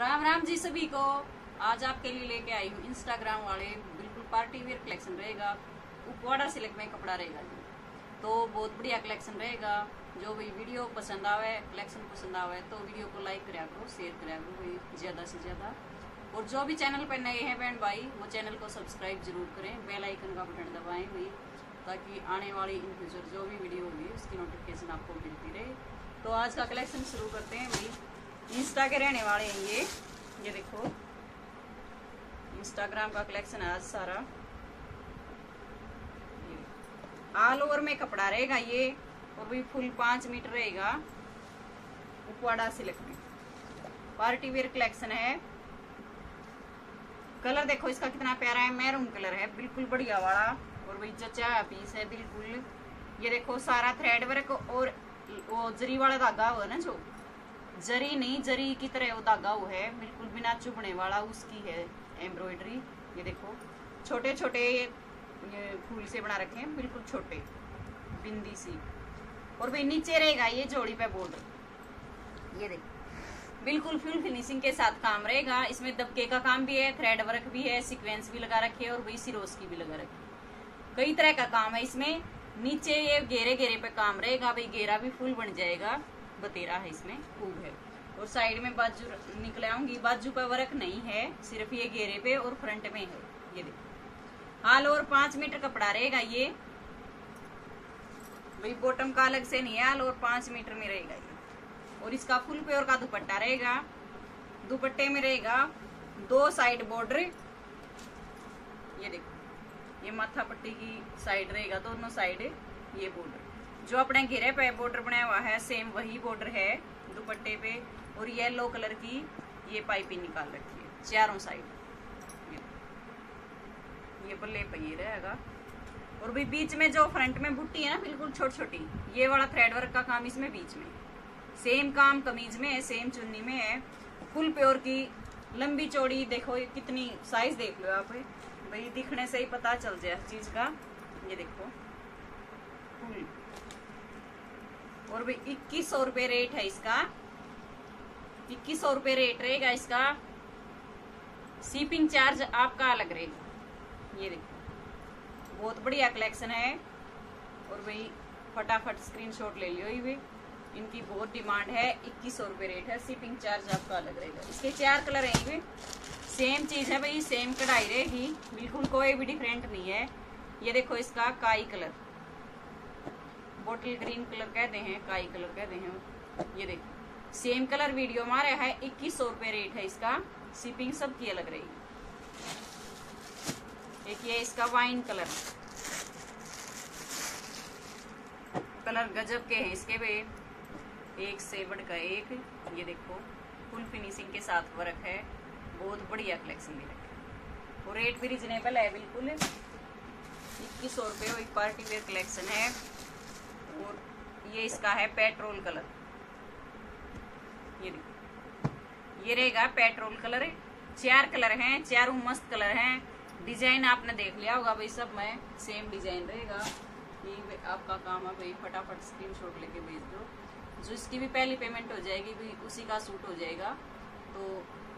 राम राम जी सभी को आज आपके लिए लेके आई हूँ इंस्टाग्राम वाले बिल्कुल पार्टी वेयर कलेक्शन रहेगा। उपवाड़ा सिल्क में कपड़ा रहेगा जी। तो बहुत बढ़िया कलेक्शन रहेगा। जो भी वीडियो पसंद आवे, कलेक्शन पसंद आवे तो वीडियो को लाइक करा करो, शेयर करा करो भाई ज़्यादा से ज़्यादा। और जो भी चैनल पर नए हैं बहन भाई, वो चैनल को सब्सक्राइब ज़रूर करें, बेल आइकन का बटन दबाएँ भाई, ताकि आने वाली इन फ्यूचर जो भी वीडियो होगी, उसकी नोटिफिकेशन आपको मिलती रहे। तो आज का कलेक्शन शुरू करते हैं भाई। इंस्टा के रहने वाले हैं ये। ये देखो। इंस्टाग्राम का कलेक्शन आज सारा। ऑल ओवर में कपड़ा रहेगा ये। और भी फुल पाँच मीटर रहेगा। उपवाड़ा सिल्क में। पार्टी वेयर कलेक्शन है। कलर देखो, इसका कितना प्यारा है। मैरून कलर है। बिल्कुल बढ़िया वाला। और भाई जचा पीस है, बिल्कुल। ये देखो, सारा थ्रेड वर्क और वो जरी वाला धागा हुआ ना जो। जरी नहीं, जरी की तरह वो धागा वो है, बिल्कुल बिना चुभने वाला उसकी है एम्ब्रॉयडरी ये देखो, छोटे छोटे फूल से बना रखे हैं, बिल्कुल छोटे, बिंदी सी। और भाई नीचे रहेगा ये जोड़ी पे बॉर्डर ये देखो, बिल्कुल फुल फिनिशिंग के साथ काम रहेगा। इसमें दबके का काम भी है थ्रेड वर्क भी है सीक्वेंस भी लगा रखे है और वही सिरोस की भी लगा रखी है। कई तरह का काम है इसमें। नीचे ये घेरे घेरे पे काम रहेगा, भाई घेरा भी फुल बन जाएगा। बतेरा है इसमें, खूब है। और साइड में बाजू निकले आऊँगी, बाजू पर वर्क नहीं है, सिर्फ़ ये घेरे पे और फ्रंट में है, ये देखो। हाल और पाँच मीटर कपड़ा रहेगा ये। भाई बॉटम का अलग से नहीं है, हाल और पाँच मीटर में रहेगा ये। और इसका फुल प्योर का दुपट्टा रहेगा। दुपट्टे में रहेगा दो साइड बॉर्डर ये देखो, ये माथा पट्टी की साइड रहेगा, दोनों साइड ये बॉर्डर जो अपने घेरे पे बॉर्डर बनाया हुआ है सेम वही बॉर्डर है, दुपट्टे पे, और येलो कलर की ये पाइपिंग निकाल रखी है, चारों साइड ये बल्ले पे ये रहेगा। और भी बीच में जो फ्रंट में बुट्टी है ना, बिल्कुल छोटी छोटी ये वाला थ्रेड वर्क का काम इसमें बीच में। सेम काम कमीज में है सेम चुन्नी में है। फुल प्योर की लंबी चौड़ी, देखो ये कितनी साइज़ देख लो आप। भाई, दिखने से ही पता चल जाए चीज़ का। ये देखो। फुल और भाई, इक्कीस सौ रुपये रेट है इसका। इक्कीस सौ रुपये रेट रहेगा इसका। शिपिंग चार्ज आपका अलग रहेगा। ये देखो। बहुत बढ़िया कलेक्शन है। और भाई, फटाफट स्क्रीनशॉट ले लियो ये। इनकी बहुत डिमांड है। इक्कीस सौ रुपये रेट है। शिपिंग चार्ज आपका अलग रहेगा। इसके चार कलर रहेंगे सेम चीज़ है भाई सेम कढ़ाई रहेगी। बिल्कुल कोई भी डिफरेंट नहीं है। ये देखो इसका काई कलर बोटल ग्रीन कलर कहते हैं, काई कलर कहते हैं। ये देखो सेम कलर वीडियो हमारे है, इक्कीस सौ रुपये रेट है इसका। शिपिंग सबकी अलग रहेगी। एक ये इसका वाइन कलर कलर गजब के हैं इसके भी। एक से बढ़कर एक, ये देखो। फुल फिनिशिंग के साथ वर्क है। बहुत बढ़िया कलेक्शन भी और रेट भी रिजनेबल है, बिल्कुल। इक्कीस सौ रुपये एक पार्टी वेयर कलेक्शन है। और ये इसका है पेट्रोल कलर। ये देखो ये रहेगा पेट्रोल कलर, चार कलर हैं, चारों मस्त कलर हैं। डिज़ाइन आपने देख लिया होगा भाई, सब में सेम डिज़ाइन रहेगा। आपका काम है भाई, फटाफट स्क्रीनशॉट लेके भेज दो। जो इसकी भी पहली पेमेंट हो जाएगी भी उसी का सूट हो जाएगा। तो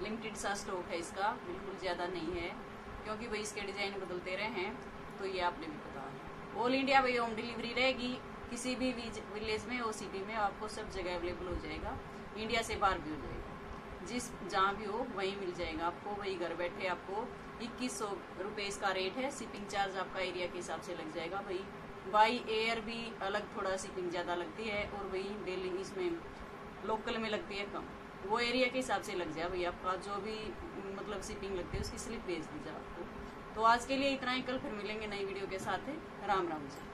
लिमिटेड सा स्टॉक है इसका, बिल्कुल ज़्यादा नहीं है, क्योंकि भाई इसके डिज़ाइन बदलते रहे हैं तो ये आपने भी पता ऑल इंडिया भाई होम डिलीवरी रहेगी किसी भी विलेज में ओ सिटी में आपको सब जगह अवेलेबल हो जाएगा। इंडिया से बाहर भी हो जाएगा। जिस जहाँ भी हो, वहीं मिल जाएगा आपको। वही घर बैठे आपको इक्कीस सौ रुपये इसका रेट है। शिपिंग चार्ज आपका एरिया के हिसाब से लग जाएगा भाई। बाई एयर भी अलग थोड़ा शिपिंग ज़्यादा लगती है और वही डेली इसमें लोकल में लगती है कम। वो एरिया के हिसाब से लग जाए भाई आपका। जो भी मतलब शिपिंग लगती है, उसकी स्लिप भेज दीजिए आपको। तो आज के लिए इतना ही। कल फिर मिलेंगे नई वीडियो के साथ। राम राम जी।